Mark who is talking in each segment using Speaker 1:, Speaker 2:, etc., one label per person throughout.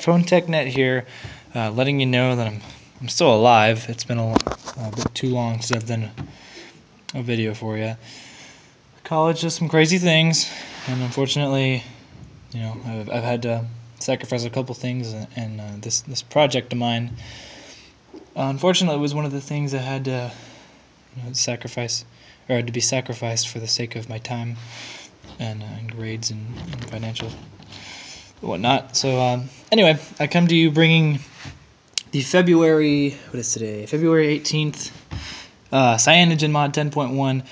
Speaker 1: Phone TechNet here, uh, letting you know that I'm I'm still alive. It's been a, a bit too long since I've done a, video for you. College does some crazy things, and unfortunately, you know, I've, I've had to sacrifice a couple things, and, and uh, this this project of mine, uh, unfortunately, was one of the things I had to you know, sacrifice, or had to be sacrificed for the sake of my time and, uh, and grades and, and financial whatnot. So um, anyway, I come to you bringing the February, what is today? February 18th uh, CyanogenMod 10.1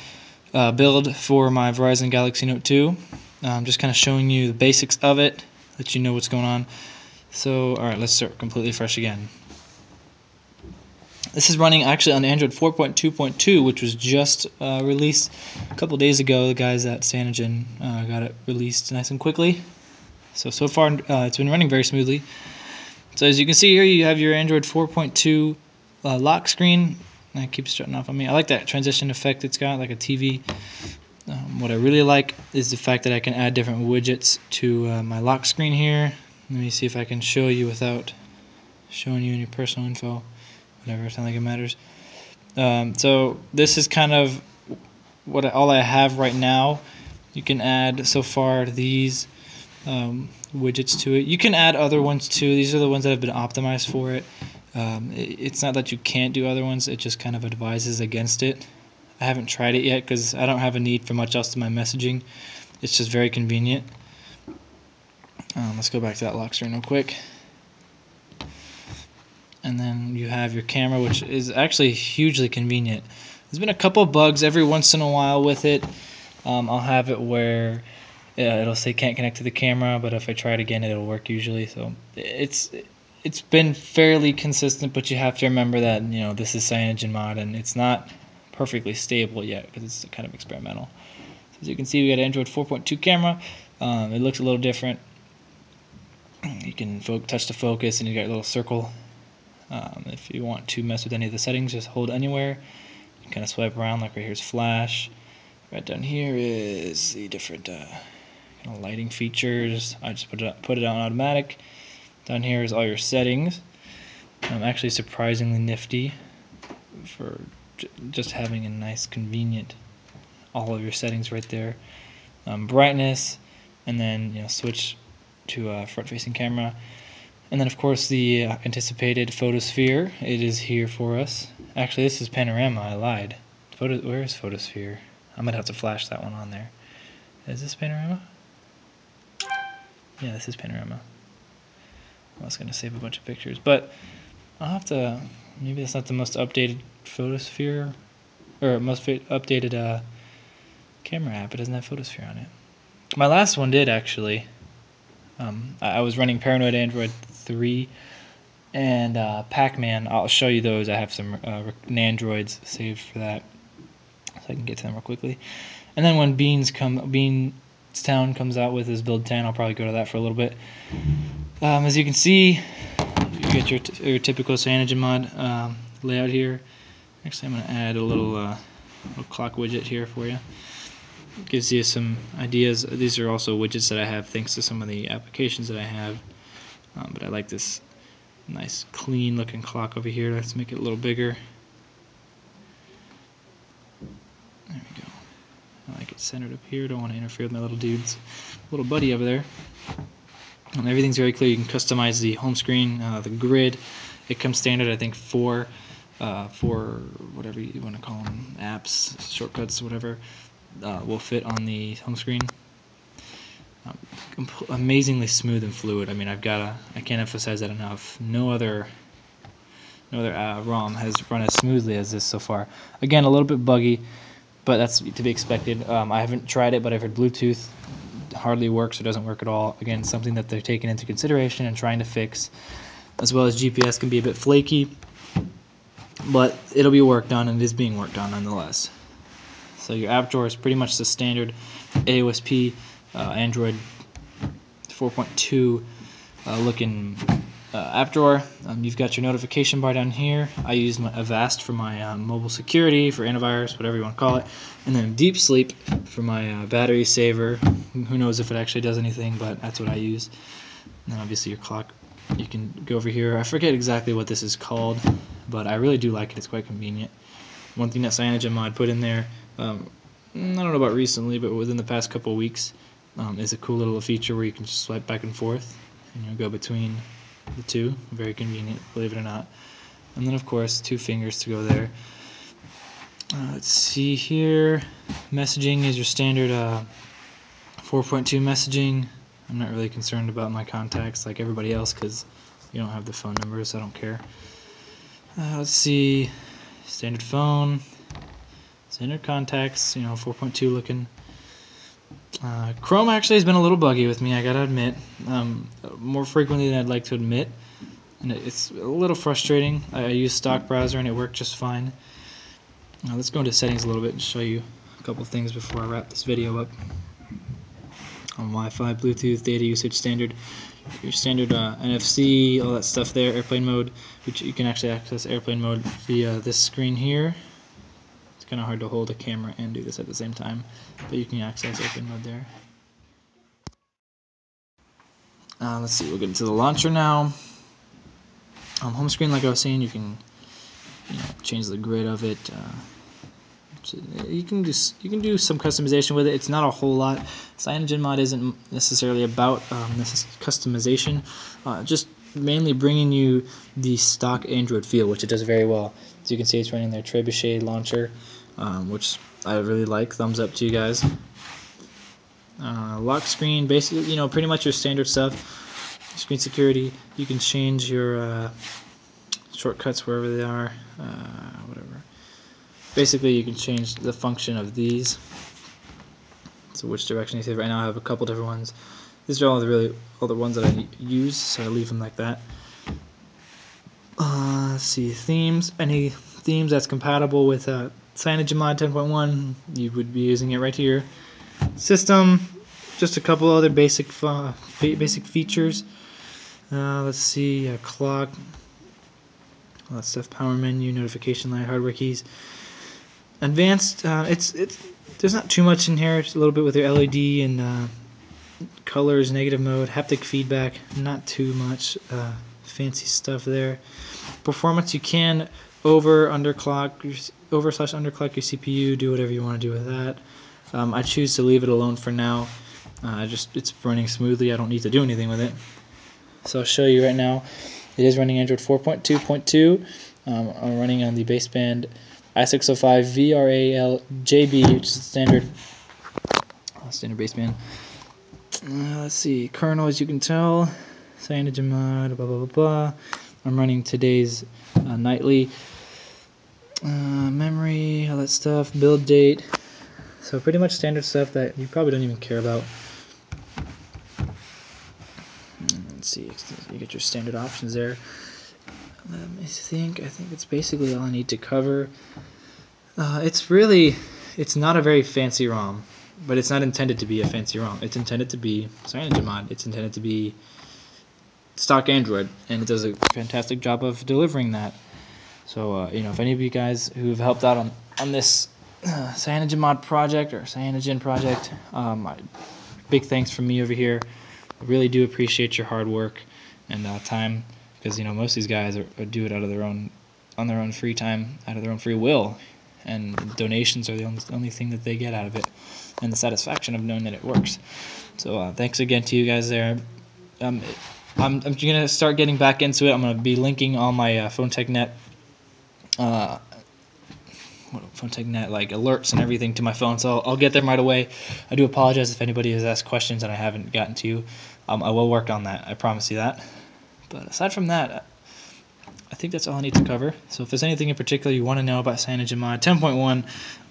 Speaker 1: uh, build for my Verizon Galaxy Note 2. I'm just kind of showing you the basics of it, let you know what's going on. So, alright, let's start completely fresh again. This is running actually on Android 4.2.2, which was just uh, released a couple days ago. The guys at Cyanogen uh, got it released nice and quickly. So, so far uh, it's been running very smoothly. So as you can see here, you have your Android 4.2 uh, lock screen. That keeps shutting off on me. I like that transition effect it's got, like a TV. Um, what I really like is the fact that I can add different widgets to uh, my lock screen here. Let me see if I can show you without showing you any personal info. Whatever, it's not like it matters. Um, so this is kind of what all I have right now. You can add so far these um, widgets to it. You can add other ones too. These are the ones that have been optimized for it. Um, it it's not that you can't do other ones, it just kind of advises against it. I haven't tried it yet because I don't have a need for much else in my messaging. It's just very convenient. Um, let's go back to that lock screen real quick. And then you have your camera, which is actually hugely convenient. There's been a couple bugs every once in a while with it. Um, I'll have it where yeah, it'll say can't connect to the camera, but if I try it again, it'll work usually. So it's it's been fairly consistent, but you have to remember that you know this is CyanogenMod mod and it's not perfectly stable yet because it's kind of experimental. So as you can see, we got Android 4.2 camera. Um, it looks a little different. You can touch the focus, and you got a little circle. Um, if you want to mess with any of the settings, just hold anywhere. You kind of swipe around, like right here's flash. Right down here is the different. Uh, lighting features. I just put it, put it on automatic. Down here is all your settings. I'm actually surprisingly nifty for just having a nice convenient all of your settings right there. Um, brightness, and then you know switch to a front-facing camera. And then of course the uh, anticipated photosphere. It is here for us. Actually, this is panorama. I lied. Photo, where is photosphere? I'm gonna have to flash that one on there. Is this panorama? Yeah, this is panorama. I was going to save a bunch of pictures, but I'll have to. Maybe that's not the most updated photosphere, or most updated uh, camera app. It doesn't have photosphere on it. My last one did actually. Um, I, I was running Paranoid Android 3 and uh, Pac-Man. I'll show you those. I have some uh, Nandroids saved for that, so I can get to them real quickly. And then when Beans come, Bean Town comes out with his build 10. I'll probably go to that for a little bit. Um, as you can see, you get your, your typical CyanogenMod um, layout here. Actually, I'm going to add a little, uh, little clock widget here for you. Gives you some ideas. These are also widgets that I have thanks to some of the applications that I have. Um, but I like this nice clean looking clock over here. Let's make it a little bigger. I like it centered up here. Don't want to interfere with my little dude's little buddy over there. And everything's very clear. You can customize the home screen, uh, the grid. It comes standard, I think, for uh, for whatever you want to call them, apps, shortcuts, whatever, uh, will fit on the home screen. Um, amazingly smooth and fluid. I mean, I've got to, I can't emphasize that enough. No other, no other uh, ROM has run as smoothly as this so far. Again, a little bit buggy but that's to be expected. Um, I haven't tried it, but I've heard Bluetooth hardly works or doesn't work at all. Again, something that they're taking into consideration and trying to fix, as well as GPS can be a bit flaky, but it'll be worked on and it is being worked on nonetheless. So your app drawer is pretty much the standard AOSP uh, Android 4.2 uh, looking uh, app drawer. Um, you've got your notification bar down here. I use my Avast for my uh, mobile security, for antivirus, whatever you want to call it. And then Deep Sleep for my uh, battery saver. Who knows if it actually does anything, but that's what I use. And then obviously your clock, you can go over here. I forget exactly what this is called, but I really do like it. It's quite convenient. One thing that CyanogenMod put in there, um, I don't know about recently, but within the past couple weeks, um, is a cool little feature where you can just swipe back and forth and you go between the two. Very convenient, believe it or not. And then, of course, two fingers to go there. Uh, let's see here. Messaging is your standard uh, 4.2 messaging. I'm not really concerned about my contacts like everybody else because you don't have the phone numbers, so I don't care. Uh, let's see. Standard phone. Standard contacts, you know, 4.2 looking. Uh, Chrome actually has been a little buggy with me, I gotta admit. Um, more frequently than I'd like to admit. And it's a little frustrating. I use stock browser and it worked just fine. Now let's go into settings a little bit and show you a couple things before I wrap this video up. On Wi-Fi, Bluetooth, data usage standard, your standard uh, NFC, all that stuff there, airplane mode, which you can actually access airplane mode via this screen here. Kind of hard to hold a camera and do this at the same time, but you can access open mode there. Uh, let's see, we'll get into the launcher now. Um, home screen, like I was saying, you can you know, change the grid of it. Uh, you can do you can do some customization with it. It's not a whole lot. CyanogenMod isn't necessarily about um, this customization. Uh, just mainly bringing you the stock Android feel, which it does very well. As you can see, it's running their Trebuchet launcher, um, which I really like. Thumbs up to you guys. Uh, lock screen, basically, you know, pretty much your standard stuff. Screen security. You can change your uh, shortcuts wherever they are. Uh, whatever. Basically, you can change the function of these. So which direction you see. Right now, I have a couple different ones. These are all the really all the ones that I use, so I leave them like that. Uh, let's see themes. Any themes that's compatible with uh, CyanogenMod 10.1, you would be using it right here. System, just a couple other basic uh, basic features. Uh, let's see, a clock, all that stuff. Power menu, notification light, hardware keys. Advanced, uh, it's it's there's not too much in here. It's a little bit with your LED and uh, colors, negative mode, haptic feedback, not too much uh, fancy stuff there. Performance, you can over underclock, over slash underclock your CPU, do whatever you want to do with that. Um, I choose to leave it alone for now. Uh, just it's running smoothly. I don't need to do anything with it. So I'll show you right now. It is running Android 4.2.2. Um, I'm running on the baseband i605 VRAL-JB, which is standard uh, standard baseband. Uh, let's see, kernel as you can tell, CyanogenMod, blah blah blah blah. I'm running today's uh, nightly uh, memory, all that stuff, build date. So pretty much standard stuff that you probably don't even care about. Let's see, you get your standard options there. Let me think. I think it's basically all I need to cover. Uh, it's really, it's not a very fancy ROM but it's not intended to be a fancy ROM. It's intended to be CyanogenMod. It's intended to be stock Android, and it does a fantastic job of delivering that. So, uh, you know, if any of you guys who have helped out on, on this uh, CyanogenMod project or Cyanogen project, um, I, big thanks from me over here. I really do appreciate your hard work and uh, time because, you know, most of these guys are, are do it out of their own, on their own free time, out of their own free will, and donations are the only, only thing that they get out of it and the satisfaction of knowing that it works. So uh, thanks again to you guys there. Um, I'm, I'm gonna start getting back into it. I'm gonna be linking all my uh, PhoneTechNet, uh, PhoneTechNet like alerts and everything to my phone. So I'll, I'll, get them right away. I do apologize if anybody has asked questions and I haven't gotten to you. Um, I will work on that. I promise you that. But aside from that, I think that's all I need to cover. So if there's anything in particular you want to know about CyanogenMod 10.1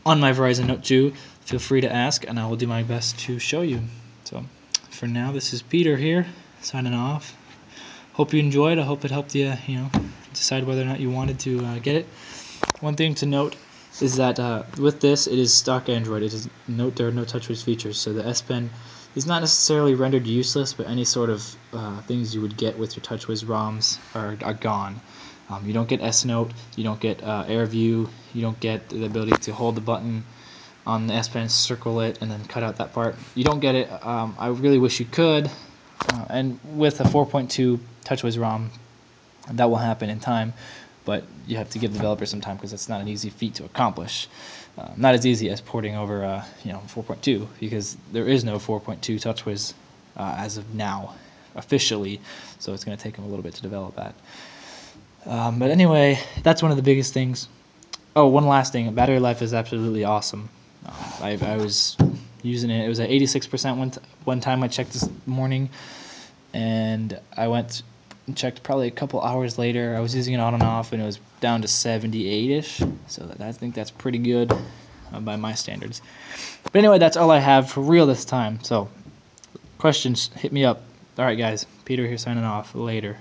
Speaker 1: on my Verizon Note 2, feel free to ask and I will do my best to show you. So for now, this is Peter here, signing off. Hope you enjoyed. I hope it helped you, you know, decide whether or not you wanted to uh, get it. One thing to note is that uh, with this, it is stock Android. It is note there are no TouchWiz features, so the S Pen is not necessarily rendered useless, but any sort of uh, things you would get with your TouchWiz ROMs are, are gone. Um, you don't get S Note, you don't get uh, AirView, you don't get the ability to hold the button on the S Pen, circle it, and then cut out that part. You don't get it. Um, I really wish you could, Uh, and with a 4.2 TouchWiz ROM, that will happen in time, but you have to give the developer some time because it's not an easy feat to accomplish. Uh, not as easy as porting over, uh, you know, 4.2 because there is no 4.2 TouchWiz uh, as of now, officially. So it's going to take them a little bit to develop that. Um, but anyway, that's one of the biggest things. Oh, one last thing. Battery life is absolutely awesome. Uh, I, I was using it. It was at 86% one, t- one time I checked this morning. And I went and checked probably a couple hours later. I was using it on and off, and it was down to 78-ish. So that, I think that's pretty good uh, by my standards. But anyway, that's all I have for real this time. So questions, hit me up. All right, guys. Peter here signing off. Later.